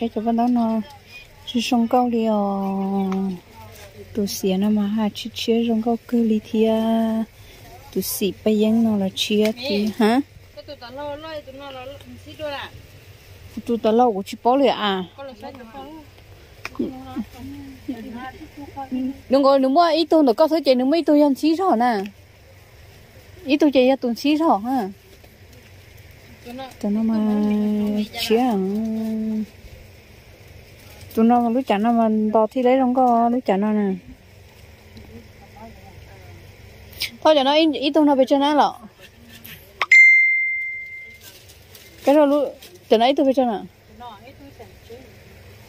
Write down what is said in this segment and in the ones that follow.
sẽ cho đó nó chỉ sông câu đi ờ tụ xía nó mà ha chỉ chia sông câu cơ li thì tụ xỉ bây giờ nó là chia thì hả tao nó xí tụ tao lâu của chị bỏ liền à đừng có đừng mua ít tuần được có thứ chơi đừng mấy tuần ăn xí rồi nè ít tuần chơi tuần xí rồi ha nó tụi nó mà chia tụi nó lúc chả nó mà đo thì lấy không có lúc chả nó nè. Thôi cho nó ít ít tụi nó về cho nó lọ. Cái đó lúc cho nó ít tụi về cho nó. Qua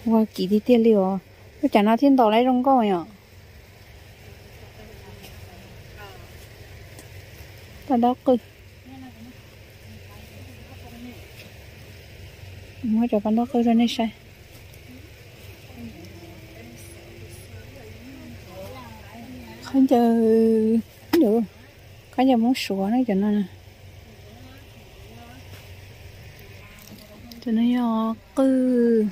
wow kỳ đi tiền liều lúc chả nó thiên đỏ lấy không có nhở ta đó cười mới cho bạn đó cười ra nên sai. Không chờ được có giờ muốn sủa nó cho nó nè. Cho nó nhỏ cứ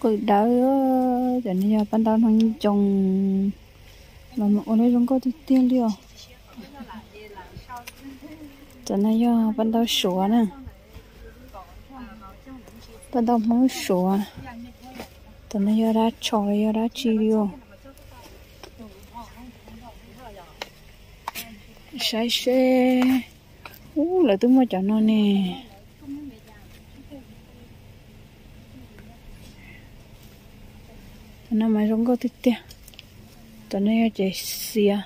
cứ đỡ, cho nó nhỏ ban đầu nó trồng mà mà ở đây không có tiền liều cho nó nhỏ ban đầu sủa nè. Ban đầu muốn sủa tụi nó vô ra chọi vô ra chi vô sai xe ú là tôi mua cho nó nè tụi nó mà rong có thích tụi nó vô chạy xìa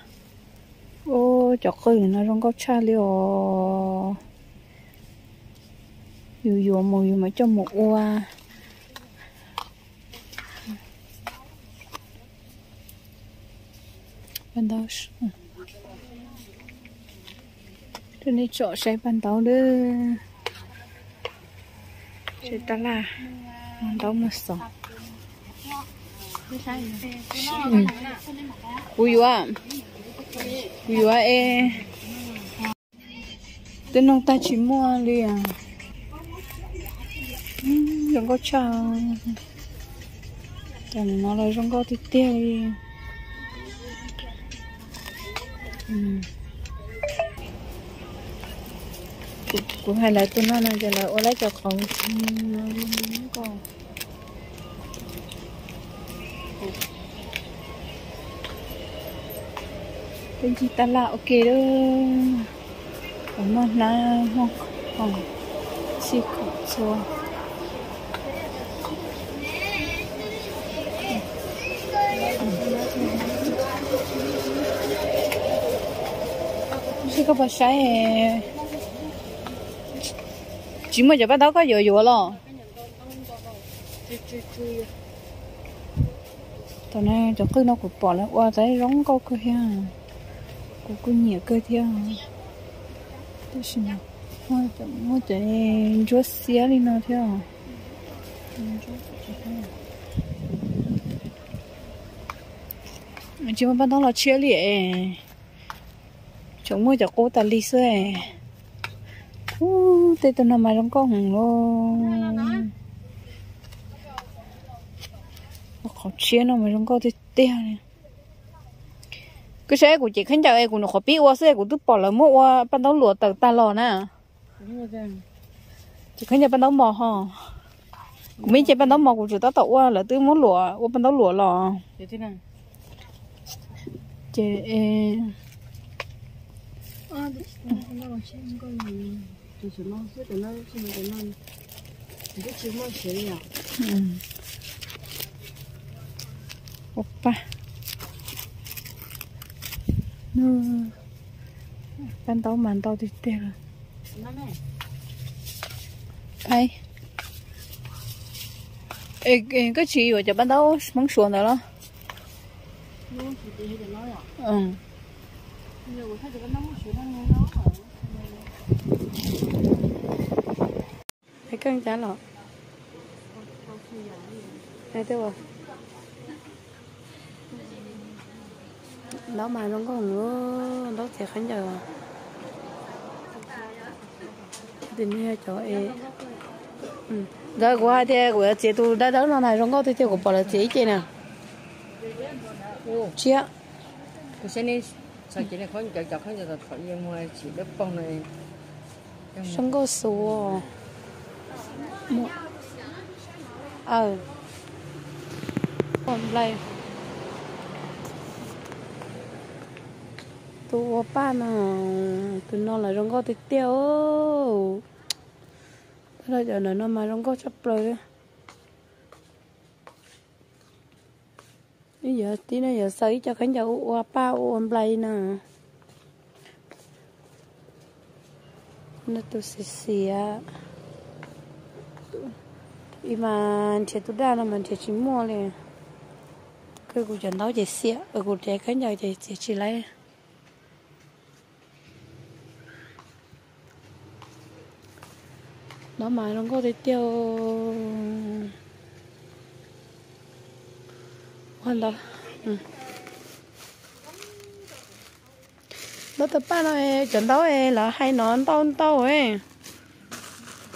ô cho coi nó rong có cha liều dù dù mùi mà cho một oa. Bàn đầu ừ. cho chỗ xe bàn đầu đó sẽ ta là bàn đầu một số ừ. ui à ui à e. Tên ông ta chỉ mua liền không à. ừ, có chào Tại nó là không có thịt tiêu Ừ. cũng hay tôi nói là giờ là ô lấy cho cậu nó còn tên chị ta là ok đó. Mà na không không chỉ có cho chỉ có phải sai chỉ mới giờ bắt đầu có vừa vừa lo. Tao này cho cứ nó cũng bỏ lại qua thấy rống câu cơ ha cô cứ nhẹ cơ theo à? tôi xin nào thôi cho mua để chúa xía đi nào theo à? chỉ mới bắt đầu là chia liệt chúng mua cho cô ta đi xưa u tê tao nằm mà trong con hùng luôn khó chia nó mà trong con tê tê này cái xe của chị khánh chào em của nó khó biết qua xe của tôi bỏ là mua qua ban đầu lụa tờ ta lò nè. Chị khánh chào ban đầu mò ha của mình chị ban đầu mò của chị ta tậu qua là tôi muốn lụa qua ban đầu lụa lò. Thế nào? Chị oppa nó ban đầu màn đầu thì tiền rồi hay ê, ê cái chị rồi cho ban đầu mong xuống rồi đó ừ nhiều cái cái nó chỉ nó nó thấy cân trả lọ. Thế rồi đó mà nó có nữa đó thì khánh giờ. Tình nghe chỗ e ừ. Rồi qua thì của chị tôi đã đỡ nó này trong có thì của bỏ là chị chị nè. Chị cái xe này sao có số ờ. còn lại tụ ba nó tụi nó là rong có thịt tiêu. Thế giờ nó mà rong có chắp lời. Bây giờ, tí nữa giờ sấy cho khán giả qua pa ôm play nè. Nó tôi xì xì á. Ý mà trẻ tôi đa là mình trẻ chỉ mua liền. Cái cụ chân đó trẻ xịa ở cụ trẻ khán giả trẻ trẻ chỉ lấy. Nó mà nó có thể tiêu hoàn đó ừ. nó tập ba nó trận đấu ấy là hay nó tao tao ấy.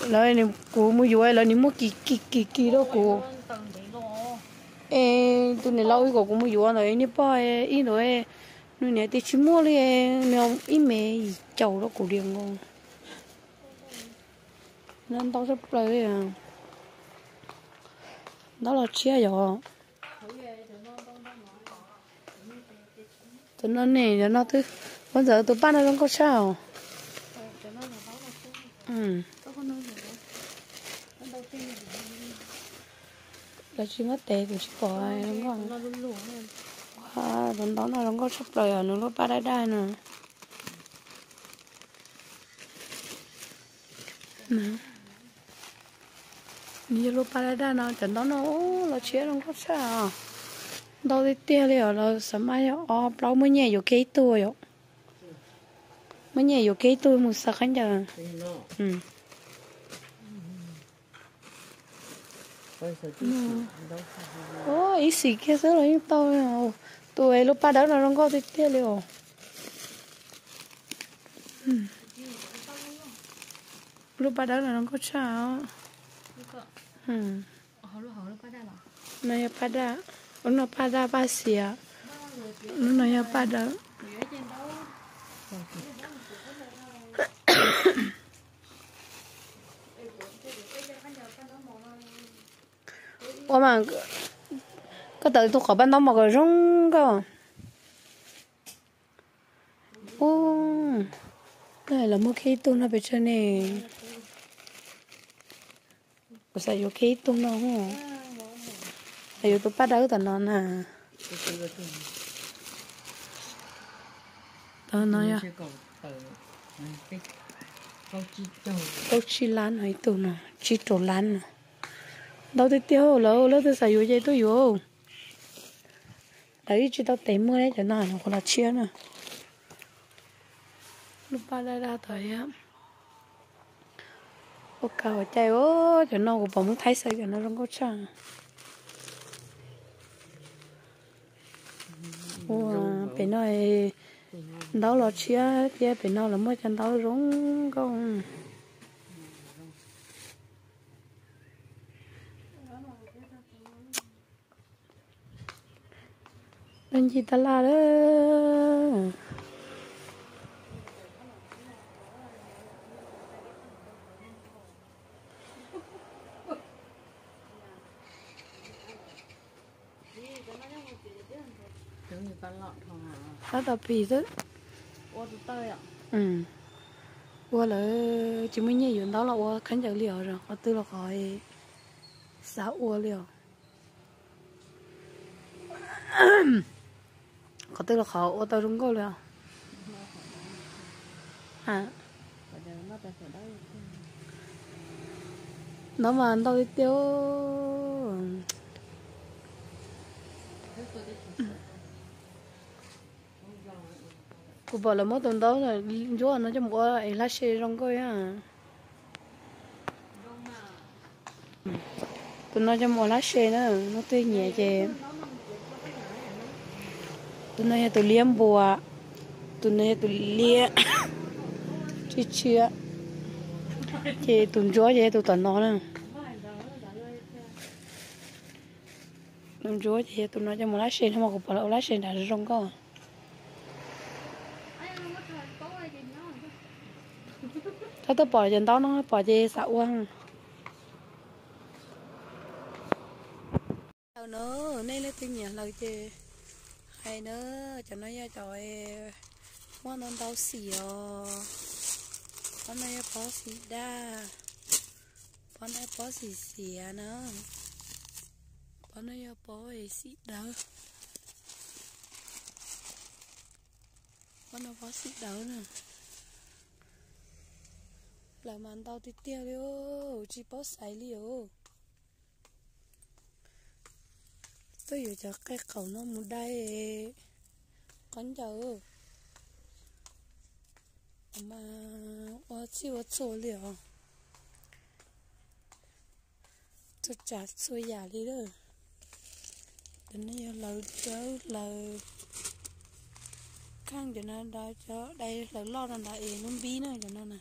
Lời này cụ mua dù ấy là mua kỳ kỳ kỳ kỳ đó cụ ê tôi này lâu của cụ mua dù rồi ní ba ấy ít rồi nuôi này thì chỉ mua đi mèo ít mẹ chầu đó cụ điên ngon nên tao sắp lời à. đó là chia rồi tụi nó nè cho nó thứ. Bây giờ tụi ba nó không có sao? Ừ. Là chỉ mất tệ của chị bỏ đúng không à đón đó nó không có sắp lời ở nó ba đai đai nè. Nè. Như lúc ba đai đai nó, chẳng đó nó là chia không có sao? Đâu đi tiêu liệu là sớm mai ở đâu mới nhẹ vô cái tuổi rồi mới nhẹ vô cái tuổi một sắc anh giờ ừ. Ô ý gì kia số là những nào tuổi lúc ba đó là nó có đi tiêu liệu lúc ba đó là nó có sao ừ. Này ba đó nó pada pasia nó ya pada mà có tới tôi khỏi ban đó mà cái rong cơ. Ô đây là một cái tôi nó bị chơi này có sao có cái tôi nó không ayo tu pada tu nó nè tao nói à? Câu chi lan hay tu nè chi trổ lan nè đâu thì tiêu lâu lâu thì xài vô vậy tôi vô đấy chỉ tao té mưa đấy cho nó nó còn là chia nè lúc ba đây ra thôi á. Ô cầu chạy ô cho nó cũng bóng thấy sao cho nó không có chăng wow bên này đó là chia chia bên nào là mới chân đó rúng không? Nên gì ta la đó nó tập vì đó ô tụi tơi ạ. Ừ. Qua là chỉ mới nhảy đó là qua khán giả liều rồi. Qua tư là khỏi xã ua liều. Có tư là khỏi ô tao đúng câu liều. À nó mà đi tiêu cô bảo là mất tuần đó là chỗ nó cho mua ấy lá xe trong coi ha, tụi nó cho mua lá xe nữa nó tươi nhẹ chè. Tụi nó tôi liếm bùa tụi nó tụi lia. Chị chia chị tụi chúa chị tôi tần nó nữa tụi chúa chị tụi nó cho mua lá xe nó mà cô bảo là lá xe đã rong coi tôi bỏ chân đó, nó bỏ dê sợ quăng sao nữa nên lấy tiền nhà lời chê. Hay nữa cho nó ra trời quá nó đau xì ờ con này bỏ xì đa. Con này bỏ xì xì à nữa con này bỏ xì đỡ. Con này bỏ xì đỡ nữa là màn tao tí tiêu liêu chỉ có xài liêu tôi giờ cho cái cầu nó muốn đây con chờ mà ở chỉ ở chỗ liệu tôi trả số giả đi đó đến nay giờ chờ lời khang cho nó đó cho đây là lo đã đại nó bí nữa cho nó nè.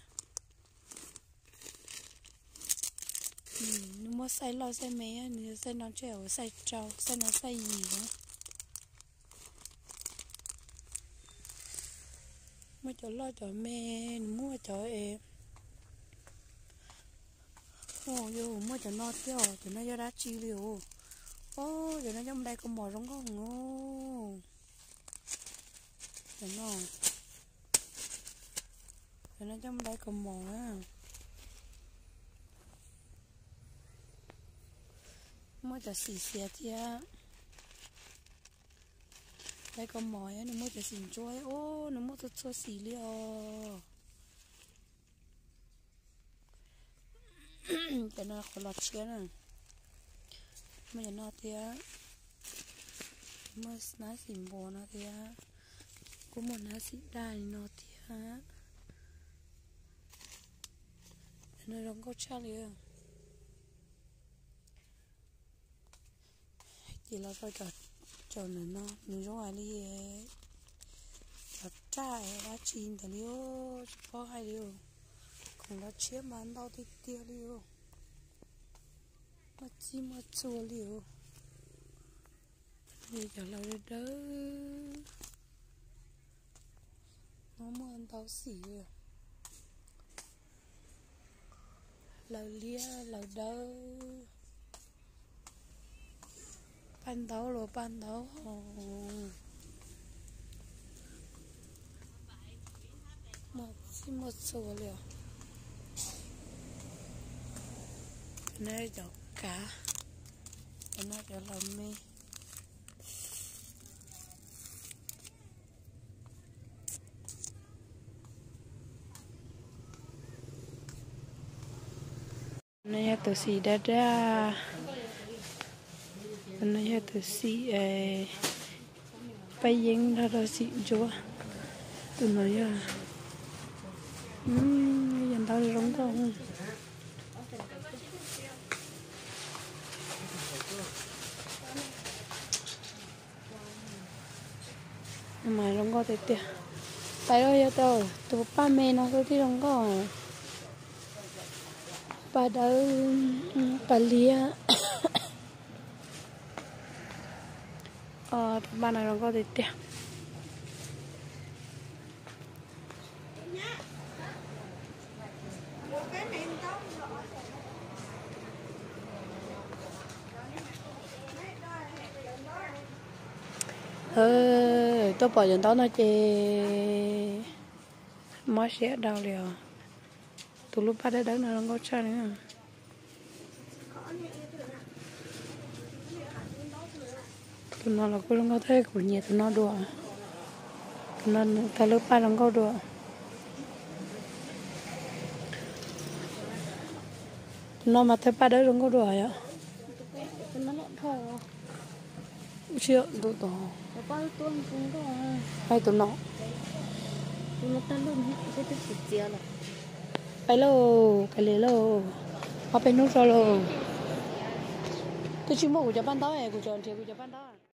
Nó mua xay lo xay mé nó xay nó trèo xay trâu xay nó xay gì nữa mua cho lo cho mẹ mua cho em ô yo mua cho nó tiêu cho nó cho đá chi liu ô cho nó trong đây có mỏ rong không? Ô cho nó cho nó trong đây có mỏ á. Mới cho xì xì thia đây có mỏi nó mới cho xỉn chuối. Ô, nó mới cho cho xì liò cái nó có lọt chia nè. Mới cho nó thia mới ná xỉn bò nó thia cũng một ná xỉn đai nó thia nó đóng có cha liền thì là phải cho cho nó nó mình giống ai đi ờ, cho trai ờ, đã chín thì liu có hai liu không? Đã chiếm ăn đau thì tiêu liu mà chi mà chua liêu bây giờ là đỡ nó mà ăn đau xỉ à. rồi lời lia lời đâu ban đầu rồi ban đầu một chỉ một số liệu nơi dọc cá nó cho làm mi. Nơi tôi xì đa đa nó ya từ si bay yên ra rồi si chúa từ nó ya um dần tao rong con mà rong con thì tiệt tại đó ya tao tụi ba mẹ nó tôi đi rong con ba đâu ba lia ờ ba này nó có gì tiền ờ tôi bỏ chân đó nó chê mới sẽ đau liều. Từ lúc bắt đầu đó nó có chơi nữa tụi nó là cô lông có thế của nhà tụi nó đùa. Tụi nó ta lớp ba lông có đùa. Tụi nó mà thấy ba đấy lông có đùa vậy tụi nó lộn thò à? chưa tụi à? nó hay tụi nó? Tụi nó ta lộn hết cái tụi chị chia là phải lô cái lê lô. Họ phải nút rồi tôi chỉ mua của Japan đó này của tròn